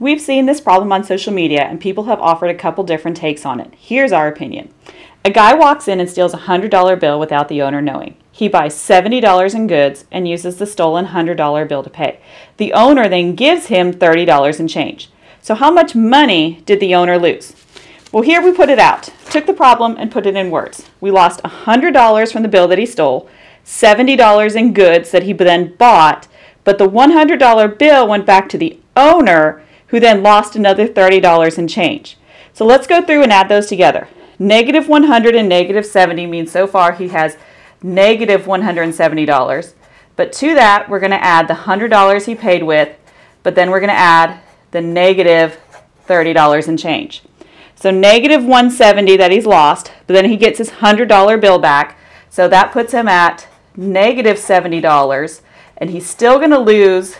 We've seen this problem on social media and people have offered a couple different takes on it. Here's our opinion. A guy walks in and steals a $100 bill without the owner knowing. He buys $70 in goods and uses the stolen $100 bill to pay. The owner then gives him $30 in change. So, how much money did the owner lose? Well, here we put it out. Took the problem and put it in words. We lost $100 from the bill that he stole, $70 in goods that he then bought, but the $100 bill went back to the owner, who then lost another $30 in change. So let's go through and add those together. Negative 100 and negative 70 means so far he has negative $170. But to that, we're going to add the $100 he paid with, but then we're going to add the negative $30 in change. So negative 170 that he's lost, but then he gets his $100 bill back. So that puts him at negative $70, and he's still going to lose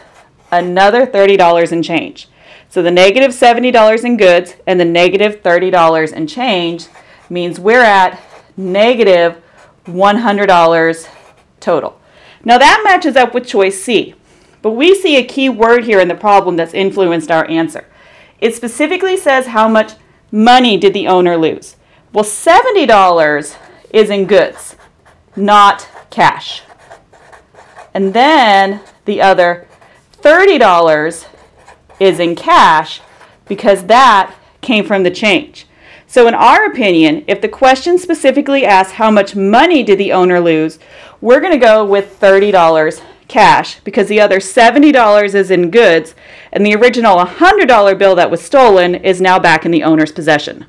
another $30 in change. So the negative $70 in goods and the negative $30 in change means we're at negative $100 total. Now that matches up with choice C, but we see a key word here in the problem that's influenced our answer. It specifically says how much money did the owner lose. Well, $70 is in goods, not cash. And then the other $30 is in cash because that came from the change. So, in our opinion, if the question specifically asks how much money did the owner lose, we're going to go with $30 cash because the other $70 is in goods and the original $100 bill that was stolen is now back in the owner's possession.